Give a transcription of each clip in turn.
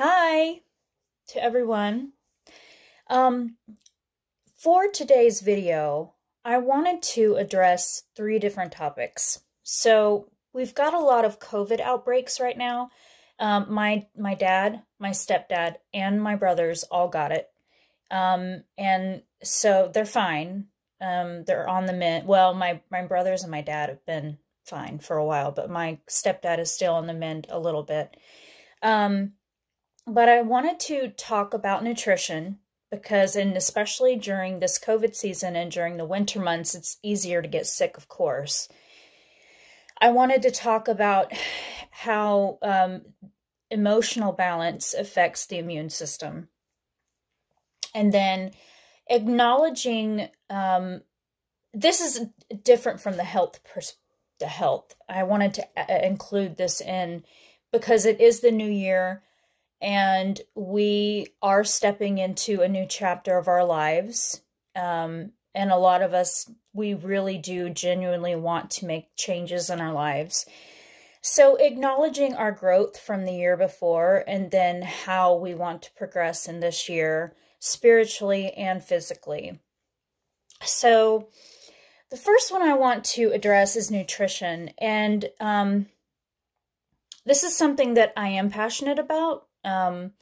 Hi to everyone. Um, for today's video, I wanted to address three different topics. So we've got a lot of COVID outbreaks right now. Um, my my dad, my stepdad, and my brothers all got it, um, and so they're fine. Um, they're on the mend. Well, my my brothers and my dad have been fine for a while, but my stepdad is still on the mend a little bit. Um, but I wanted to talk about nutrition because, and especially during this COVID season and during the winter months, it's easier to get sick, of course. I wanted to talk about how um, emotional balance affects the immune system. And then acknowledging um, this is different from the health the health. I wanted to uh, include this in because it is the new year and we are stepping into a new chapter of our lives. Um, and a lot of us, we really do genuinely want to make changes in our lives. So, acknowledging our growth from the year before and then how we want to progress in this year, spiritually and physically. So, the first one I want to address is nutrition. And um, this is something that I am passionate about. Um,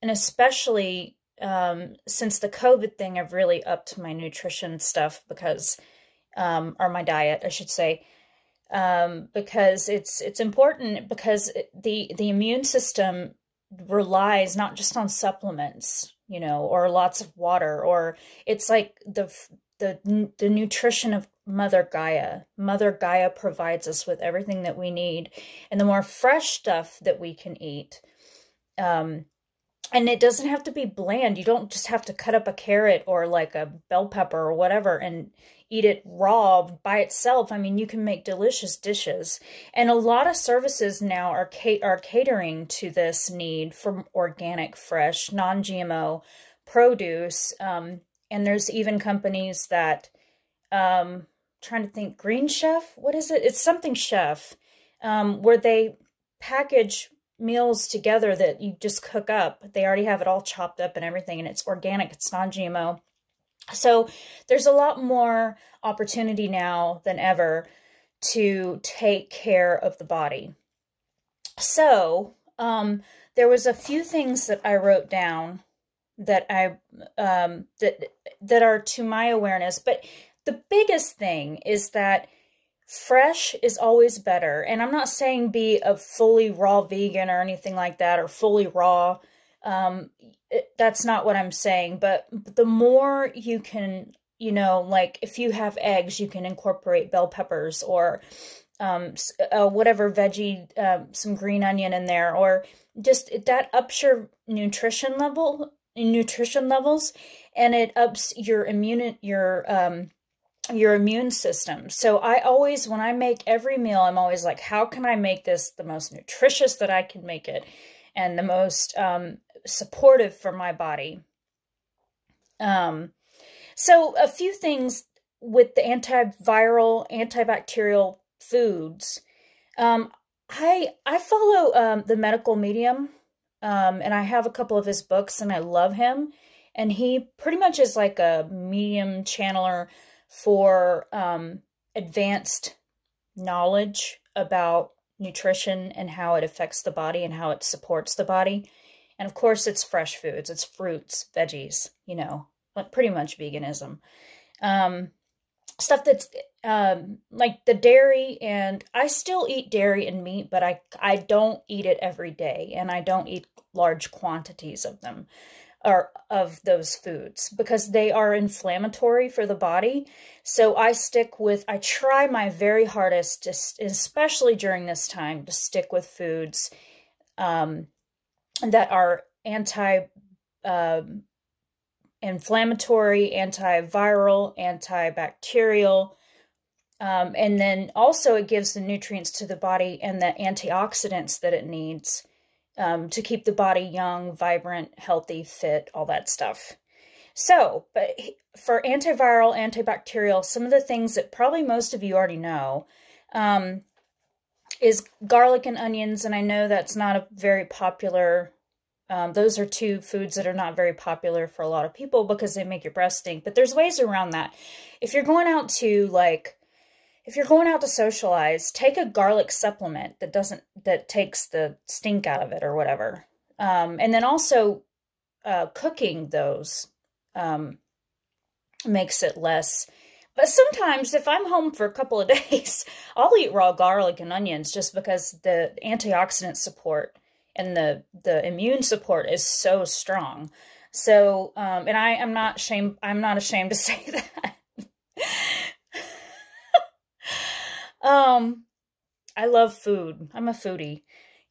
and especially um, since the COVID thing, I've really upped my nutrition stuff because, um, or my diet, I should say, um, because it's it's important because the the immune system relies not just on supplements, you know, or lots of water, or it's like the the the nutrition of Mother Gaia. Mother Gaia provides us with everything that we need, and the more fresh stuff that we can eat, um, and it doesn't have to be bland. You don't just have to cut up a carrot or like a bell pepper or whatever and eat it raw by itself. I mean, you can make delicious dishes. And a lot of services now are are catering to this need for organic, fresh, non-GMO produce. Um, and there's even companies that um trying to think green chef what is it it's something chef um where they package meals together that you just cook up. They already have it all chopped up and everything, and it's organic, it's non GMO. So there's a lot more opportunity now than ever to take care of the body. So um, there was a few things that I wrote down that I um, that that are to my awareness, but the biggest thing is that fresh is always better. And I'm not saying be a fully raw vegan or anything like that or fully raw. Um, it, that's not what I'm saying. But the more you can, you know, like if you have eggs, you can incorporate bell peppers or um, uh, whatever veggie, uh, some green onion in there, or just that ups your nutrition level, nutrition levels, and it ups your immune, your um, your immune system. So I always, when I make every meal, I'm always like, how can I make this the most nutritious that I can make it and the most um, supportive for my body? Um, so a few things with the antiviral, antibacterial foods. Um, I I follow um, the medical medium, um, and I have a couple of his books, and I love him. And he pretty much is like a medium channeler for um, advanced knowledge about nutrition and how it affects the body and how it supports the body. And of course, it's fresh foods, it's fruits, veggies, you know, pretty much veganism. Um, stuff that's um, like the dairy, and I still eat dairy and meat, but I, I don't eat it every day, and I don't eat large quantities of them or of those foods because they are inflammatory for the body. So I stick with, I try my very hardest, to, especially during this time, to stick with foods um, that are anti uh, inflammatory, antiviral, antibacterial. Um, and then also it gives the nutrients to the body and the antioxidants that it needs um, to keep the body young, vibrant, healthy, fit, all that stuff. So, but for antiviral, antibacterial, some of the things that probably most of you already know um, is garlic and onions. And I know that's not a very popular Um, those are two foods that are not very popular for a lot of people because they make your breast stink. But there's ways around that. If you're going out to like, if you're going out to socialize, take a garlic supplement that doesn't that takes the stink out of it or whatever. Um, and then also uh, cooking those um, makes it less. But sometimes if I'm home for a couple of days, I'll eat raw garlic and onions just because the antioxidant support and the the immune support is so strong. So, um, and I am not ashamed. I'm not ashamed to say that. Um, I love food. I'm a foodie.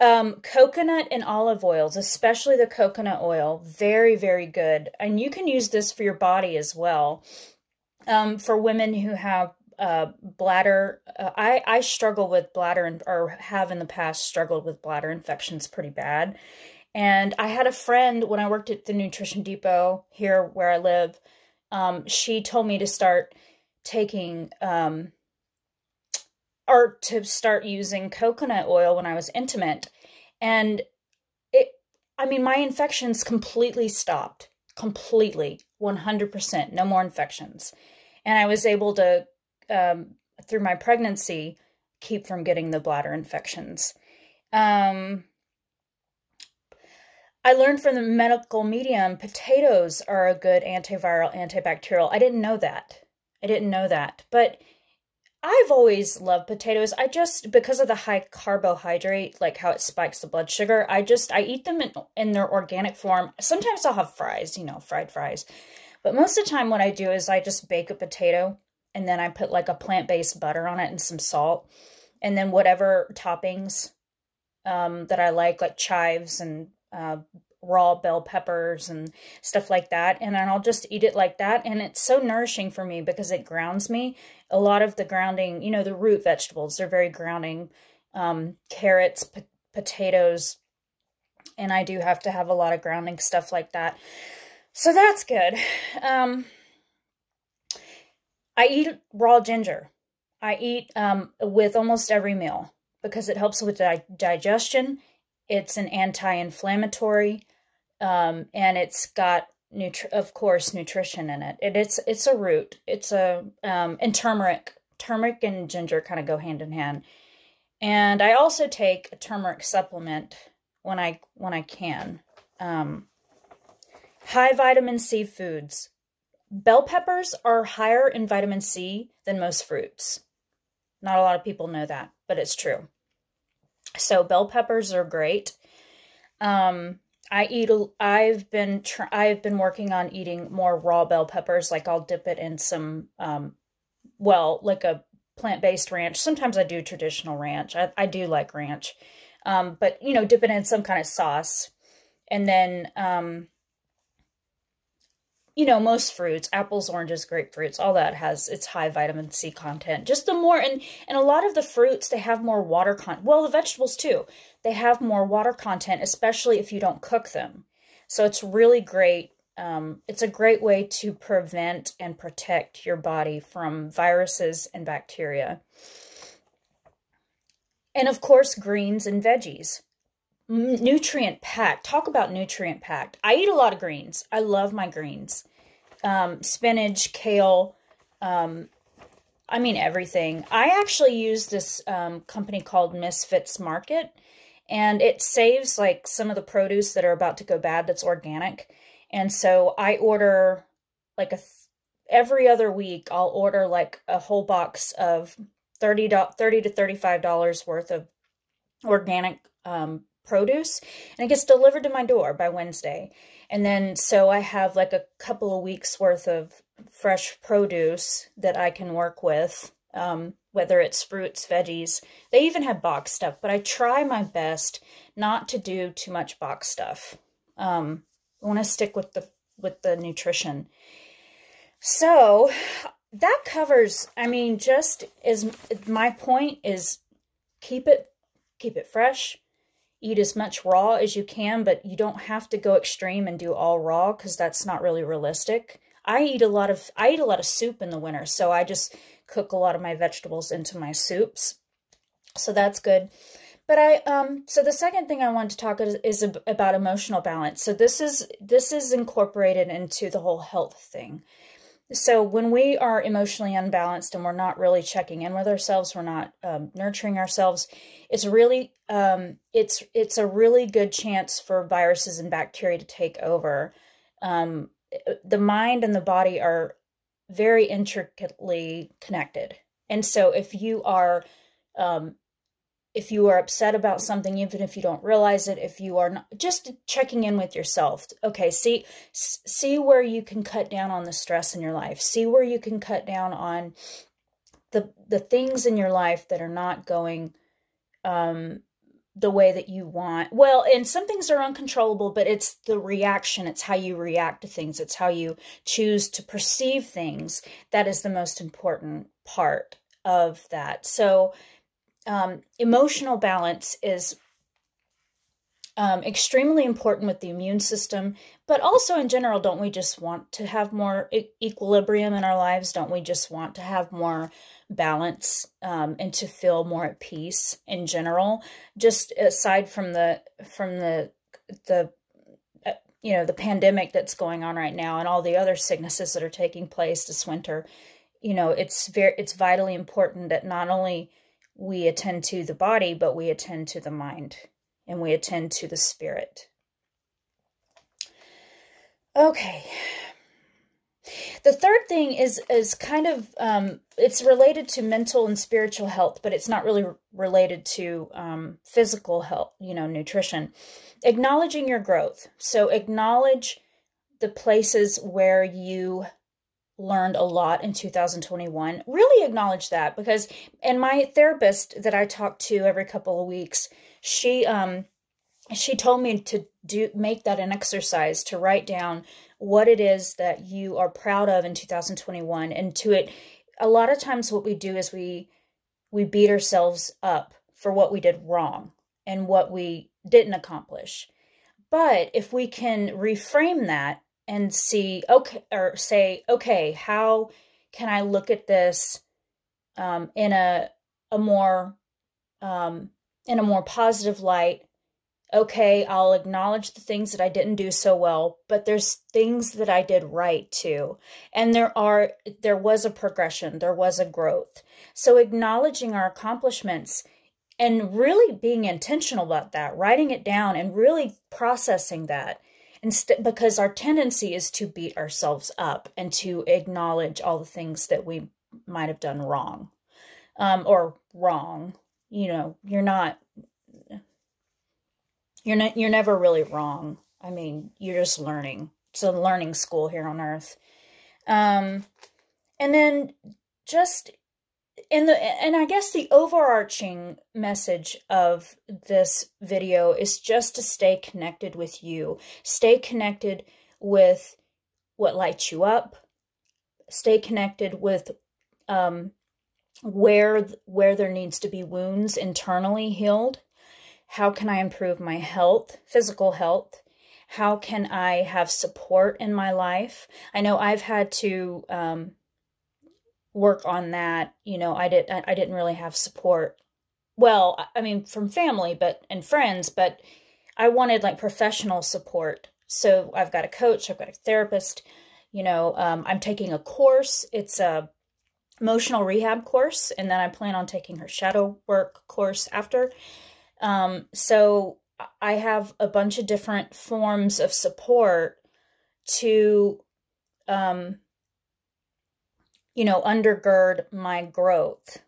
Um, coconut and olive oils, especially the coconut oil, very, very good. And you can use this for your body as well. Um, for women who have uh, bladder, uh, I, I struggle with bladder and, or have in the past struggled with bladder infections pretty bad. And I had a friend when I worked at the Nutrition Depot here where I live, um, she told me to start taking, um, or to start using coconut oil when I was intimate. And it, I mean, my infections completely stopped. Completely. 100%. No more infections. And I was able to, um, through my pregnancy, keep from getting the bladder infections. Um, I learned from the medical medium potatoes are a good antiviral, antibacterial. I didn't know that. I didn't know that. But I've always loved potatoes. I just, because of the high carbohydrate, like how it spikes the blood sugar, I just, I eat them in, in their organic form. Sometimes I'll have fries, you know, fried fries. But most of the time what I do is I just bake a potato and then I put like a plant-based butter on it and some salt. And then whatever toppings um, that I like, like chives and uh, raw bell peppers and stuff like that. And then I'll just eat it like that. And it's so nourishing for me because it grounds me. A lot of the grounding, you know, the root vegetables, they're very grounding. Um, carrots, potatoes, and I do have to have a lot of grounding stuff like that. So that's good. Um, I eat raw ginger. I eat um, with almost every meal because it helps with di digestion. It's an anti-inflammatory um, and it's got of course nutrition in it. it. It's it's a root. It's a um, and turmeric, turmeric and ginger kind of go hand in hand. And I also take a turmeric supplement when I when I can. Um, high vitamin C foods. Bell peppers are higher in vitamin C than most fruits. Not a lot of people know that, but it's true. So bell peppers are great. Um, I eat. I've been. I've been working on eating more raw bell peppers. Like I'll dip it in some. Um, well, like a plant-based ranch. Sometimes I do traditional ranch. I, I do like ranch, um, but you know, dip it in some kind of sauce, and then um, you know, most fruits, apples, oranges, grapefruits, all that has its high vitamin C content. Just the more, and, and a lot of the fruits, they have more water content. Well, the vegetables too. They have more water content, especially if you don't cook them. So it's really great. Um, it's a great way to prevent and protect your body from viruses and bacteria. And of course, greens and veggies nutrient packed. Talk about nutrient packed. I eat a lot of greens. I love my greens. Um, spinach, kale, um, I mean everything. I actually use this um, company called Misfits Market, and it saves like some of the produce that are about to go bad that's organic. And so I order like a every other week I'll order like a whole box of 30 30 to 35 dollars worth of organic um, produce and it gets delivered to my door by Wednesday. And then so I have like a couple of weeks worth of fresh produce that I can work with, um, whether it's fruits, veggies. They even have box stuff, but I try my best not to do too much box stuff. Um, I want to stick with the with the nutrition. So that covers, I mean, just as my point is keep it keep it fresh, eat as much raw as you can, but you don't have to go extreme and do all raw because that's not really realistic. I eat a lot of I eat a lot of soup in the winter, so I just cook a lot of my vegetables into my soups. So that's good. but I um so the second thing I want to talk is, is about emotional balance. So this is this is incorporated into the whole health thing. So when we are emotionally unbalanced and we're not really checking in with ourselves, we're not um, nurturing ourselves. It's really um, it's it's a really good chance for viruses and bacteria to take over. Um, the mind and the body are very intricately connected, and so if you are um, if you are upset about something even if you don't realize it if you are not just checking in with yourself. Okay see see where you can cut down on the stress in your life. See where you can cut down on the the things in your life that are not going um the way that you want. Well and some things are uncontrollable but it's the reaction. It's how you react to things. It's how you choose to perceive things that is the most important part of that. So um, emotional balance is um, extremely important with the immune system, but also in general, don't we just want to have more e equilibrium in our lives? Don't we just want to have more balance um, and to feel more at peace in general? Just aside from the from the the uh, you know the pandemic that's going on right now and all the other sicknesses that are taking place this winter, you know it's very it's vitally important that not only we attend to the body, but we attend to the mind and we attend to the spirit. Okay. The third thing is is kind of um, it's related to mental and spiritual health, but it's not really related to um, physical health, you know, nutrition. Acknowledging your growth. So acknowledge the places where you learned a lot in 2021 really acknowledge that because and my therapist that i talk to every couple of weeks she um she told me to do make that an exercise to write down what it is that you are proud of in 2021 and to it a lot of times what we do is we we beat ourselves up for what we did wrong and what we didn't accomplish. But if we can reframe that and see okay or say okay how can i look at this um, in a a more um, in a more positive light? Okay i'll acknowledge the things that i didn't do so well but there's things that i did right too. And there are there was a progression there was a growth. So acknowledging our accomplishments and really being intentional about that writing it down and really processing that instead because our tendency is to beat ourselves up and to acknowledge all the things that we might have done wrong um, or wrong. You know you're not you're not you're never really wrong. I mean you're just learning. It's a learning school here on earth. Um and then just and the and I guess the overarching message of this video is just to stay connected with you. Stay connected with what lights you up. Stay connected with um, where where there needs to be wounds internally healed. How can I improve my health, physical health? How can I have support in my life? I know I've had to um, work on that. You know, I did I didn't really have support. Well, I mean from family, but and friends, but I wanted like professional support. So I've got a coach, I've got a therapist. You know, um, I'm taking a course. It's a emotional rehab course, and then I plan on taking her shadow work course after. Um, so I have a bunch of different forms of support to um, you know, undergird my growth,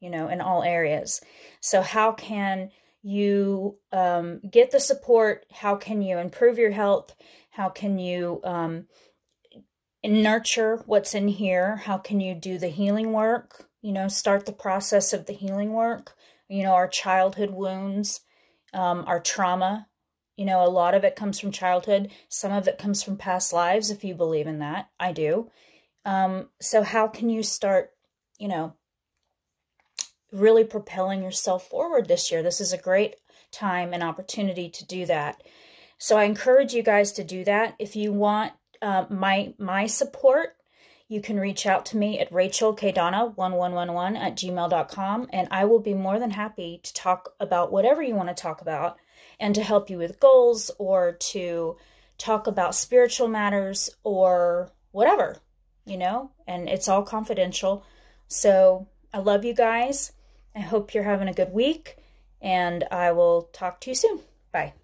you know, in all areas. So, how can you um, get the support? How can you improve your health? How can you um, nurture what's in here? How can you do the healing work? You know, start the process of the healing work. You know, our childhood wounds, um, our trauma. You know, a lot of it comes from childhood. Some of it comes from past lives, if you believe in that. I do. Um, so how can you start, you know, really propelling yourself forward this year? This is a great time and opportunity to do that. So I encourage you guys to do that. If you want uh, my my support, you can reach out to me at rachaelkaydonna1111 at gmail.com, and I will be more than happy to talk about whatever you want to talk about and to help you with goals or to talk about spiritual matters or whatever, you know, and it's all confidential. So I love you guys. I hope you're having a good week, and I will talk to you soon. Bye.